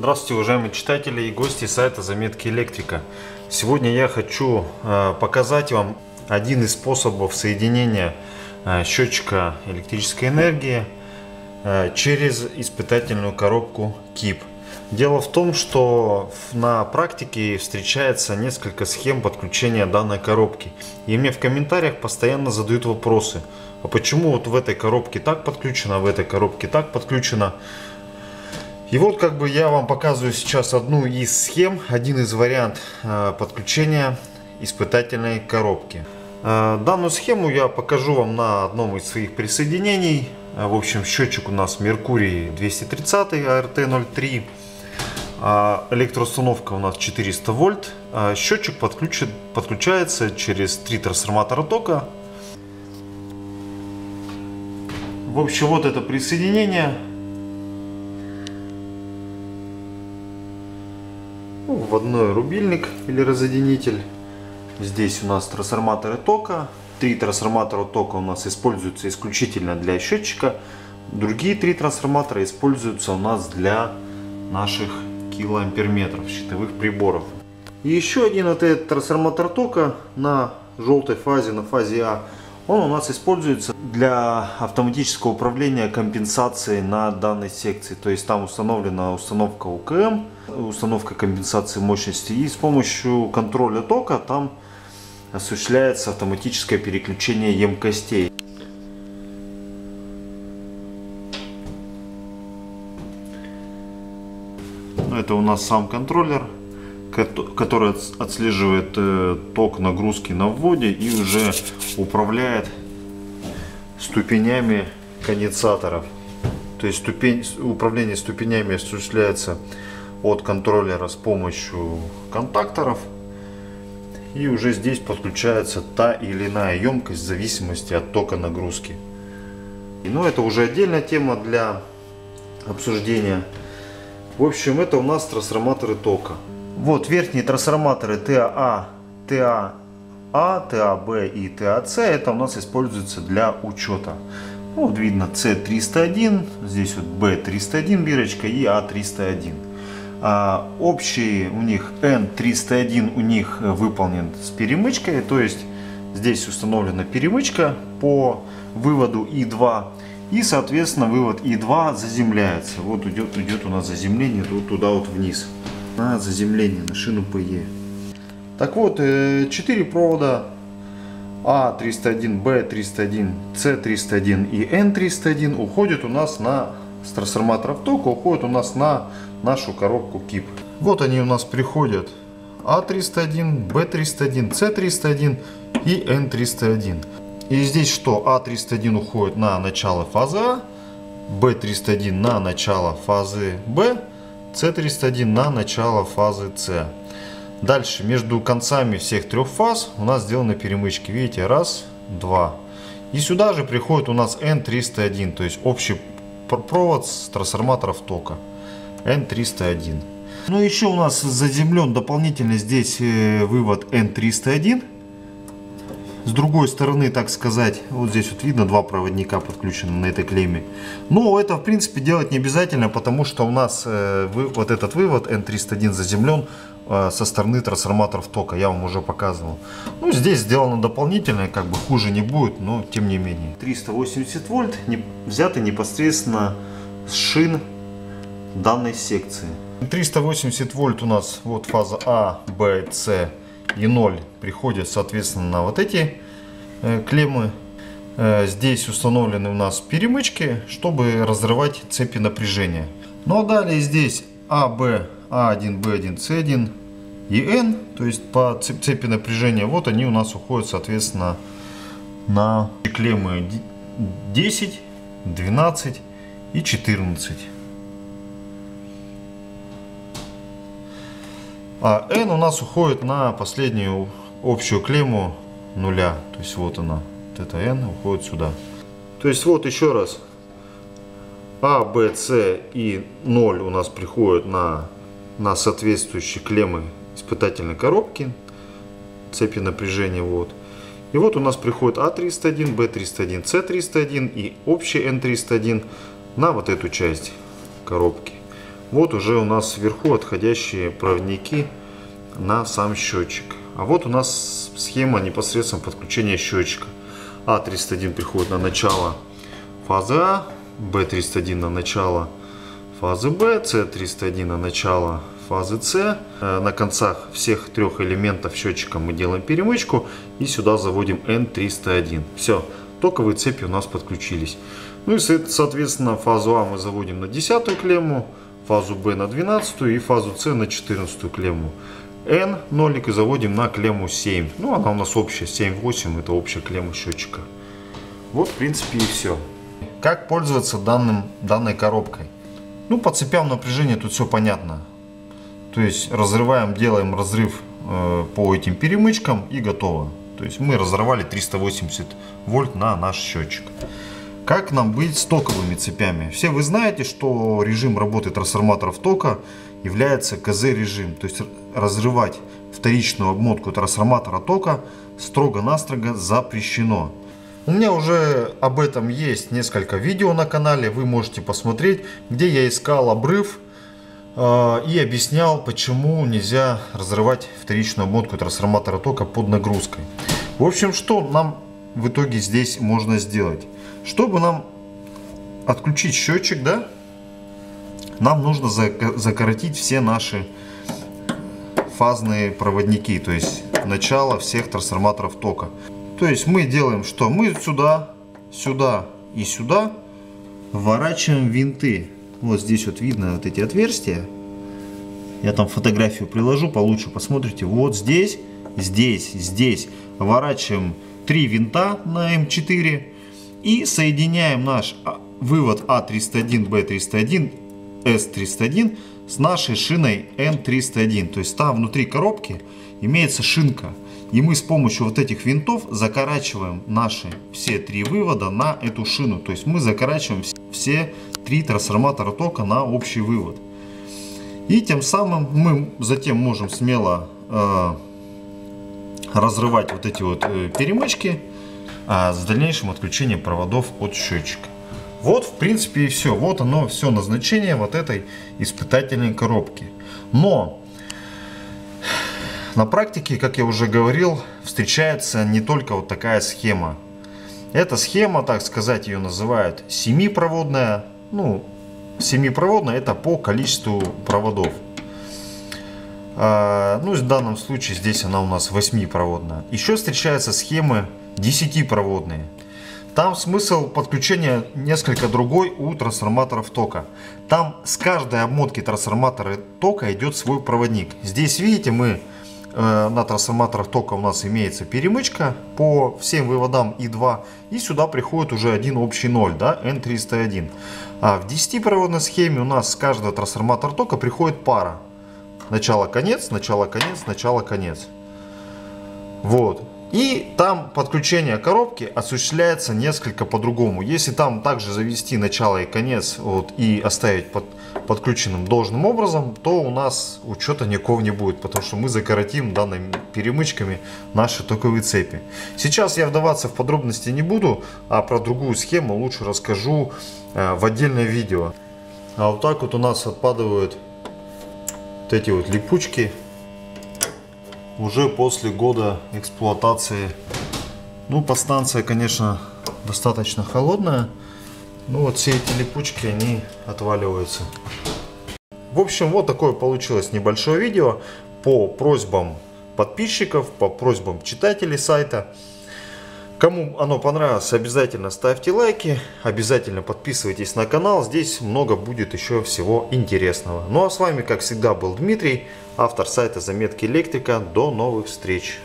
Здравствуйте, уважаемые читатели и гости сайта Заметки Электрика. Сегодня я хочу э, показать вам один из способов соединения э, счетчика электрической энергии э, через испытательную коробку KIP. Дело в том, что на практике встречается несколько схем подключения данной коробки. И мне в комментариях постоянно задают вопросы. А почему вот в этой коробке так подключено, в этой коробке так подключено? И вот как бы я вам показываю сейчас одну из схем, один из вариантов э, подключения испытательной коробки. Э, данную схему я покажу вам на одном из своих присоединений. Э, в общем, счетчик у нас Меркурий 230 ART03. Электроустановка у нас 400 вольт. Счетчик подключит, подключается через три трансформатора тока. В общем, вот это присоединение. Вводной рубильник или разъединитель. Здесь у нас трансформаторы тока. Три трансформатора тока у нас используются исключительно для счетчика. Другие три трансформатора используются у нас для наших килоамперметров, щитовых приборов. И еще один вот этот трансформатор тока на желтой фазе, на фазе А, он у нас используется для автоматического управления компенсацией на данной секции. То есть там установлена установка УКМ, установка компенсации мощности. И с помощью контроля тока там осуществляется автоматическое переключение емкостей. Это у нас сам контроллер, который отслеживает э, ток нагрузки на вводе и уже управляет ступенями конденсаторов. То есть ступень, управление ступенями осуществляется от контроллера с помощью контакторов. И уже здесь подключается та или иная емкость в зависимости от тока нагрузки. Но ну, это уже отдельная тема для обсуждения. В общем, это у нас трансформаторы тока. Вот верхние трансформаторы ТАА, ТА а, ТАБ и ТАЦ это у нас используется для учета. Ну, вот видно C301, здесь вот B301 бирочка и A301. А, общий у них N301 у них выполнен с перемычкой, то есть здесь установлена перемычка по выводу И2 и соответственно вывод И2 заземляется. Вот идет, идет у нас заземление туда вот вниз на заземление на шину ПЕ. Так вот, 4 э, провода А301, Б301, С301 и Н301 уходят у нас на с трансформаторов тока, уходят у нас на нашу коробку КИП. Вот они у нас приходят А301, Б301, С301 и Н301. И здесь что? А301 уходит на начало фазы А, Б301 на начало фазы Б, С301 на начало фазы С. Дальше между концами всех трех фаз у нас сделаны перемычки. Видите, раз, два. И сюда же приходит у нас N301, то есть общий провод с трансформаторов тока. N301. Ну еще у нас заземлен дополнительно здесь э, вывод N301. С другой стороны, так сказать, вот здесь вот видно два проводника подключены на этой клемме. Но это в принципе делать не обязательно, потому что у нас э, вот этот вывод N301 заземлен Э, со стороны трансформаторов тока. Я вам уже показывал. Ну, здесь сделано дополнительное, как бы хуже не будет, но тем не менее. 380 вольт не, взяты непосредственно с шин данной секции. 380 вольт у нас вот фаза А, Б, С и 0 приходят соответственно на вот эти э, клеммы. Э, здесь установлены у нас перемычки, чтобы разрывать цепи напряжения. Ну а далее здесь А, Б, А1, Б1, С1 и N, то есть по цепи напряжения, вот они у нас уходят, соответственно, на клеммы 10, 12 и 14. А N у нас уходит на последнюю общую клемму нуля. То есть вот она, вот эта N уходит сюда. То есть вот еще раз. А, Б, С и 0 у нас приходят на, на соответствующие клеммы испытательной коробки, цепи напряжения. Вот. И вот у нас приходит А301, Б301, С301 и общий Н301 на вот эту часть коробки. Вот уже у нас сверху отходящие проводники на сам счетчик. А вот у нас схема непосредственно подключения счетчика. А301 приходит на начало фазы А, Б301 на начало фазы Б, С301 на начало фазы С. Э, на концах всех трех элементов счетчика мы делаем перемычку и сюда заводим N301. Все, токовые цепи у нас подключились. Ну и соответственно фазу А мы заводим на 10 клемму, фазу Б на 12 и фазу С на 14 клемму. N нолик и заводим на клемму 7. Ну она у нас общая 7-8, это общая клемма счетчика. Вот в принципе и все. Как пользоваться данным, данной коробкой? Ну по цепям напряжения тут все понятно. То есть разрываем, делаем разрыв э, по этим перемычкам и готово. То есть мы разорвали 380 вольт на наш счетчик. Как нам быть с токовыми цепями? Все вы знаете, что режим работы трансформаторов тока является КЗ режим. То есть разрывать вторичную обмотку трансформатора тока строго-настрого запрещено. У меня уже об этом есть несколько видео на канале, вы можете посмотреть, где я искал обрыв э, и объяснял, почему нельзя разрывать вторичную обмотку трансформатора тока под нагрузкой. В общем, что нам в итоге здесь можно сделать? Чтобы нам отключить счетчик, да, нам нужно закоротить все наши фазные проводники, то есть начало всех трансформаторов тока. То есть мы делаем что? Мы сюда, сюда и сюда вворачиваем винты. Вот здесь вот видно вот эти отверстия. Я там фотографию приложу, получше посмотрите. Вот здесь, здесь, здесь вворачиваем три винта на М4 и соединяем наш а, вывод А301, Б301, С301 с нашей шиной Н301. То есть там внутри коробки имеется шинка. И мы с помощью вот этих винтов закорачиваем наши все три вывода на эту шину. То есть мы закорачиваем все три трансформатора тока на общий вывод. И тем самым мы затем можем смело э, разрывать вот эти вот э, перемычки а, с дальнейшим отключением проводов от счетчика. Вот в принципе и все. Вот оно все назначение вот этой испытательной коробки. Но на практике, как я уже говорил, встречается не только вот такая схема. Эта схема, так сказать, ее называют семипроводная. Ну, семипроводная это по количеству проводов. А, ну, в данном случае здесь она у нас восьмипроводная. Еще встречаются схемы десятипроводные. Там смысл подключения несколько другой у трансформаторов тока. Там с каждой обмотки трансформатора тока идет свой проводник. Здесь видите мы Э, на трансформаторах тока у нас имеется перемычка по всем выводам И2 и сюда приходит уже один общий 0, да, N301. А в 10-проводной схеме у нас с каждого трансформатора тока приходит пара. Начало-конец, начало-конец, начало-конец. Вот. И там подключение коробки осуществляется несколько по-другому. Если там также завести начало и конец вот, и оставить под, подключенным должным образом, то у нас учета никакого не будет, потому что мы закоротим данными перемычками наши токовые цепи. Сейчас я вдаваться в подробности не буду, а про другую схему лучше расскажу э, в отдельное видео. А вот так вот у нас отпадают вот эти вот липучки уже после года эксплуатации. Ну, подстанция, конечно, достаточно холодная. Ну, вот все эти липучки, они отваливаются. В общем, вот такое получилось небольшое видео по просьбам подписчиков, по просьбам читателей сайта. Кому оно понравилось, обязательно ставьте лайки, обязательно подписывайтесь на канал, здесь много будет еще всего интересного. Ну а с вами, как всегда, был Дмитрий, автор сайта Заметки Электрика. До новых встреч!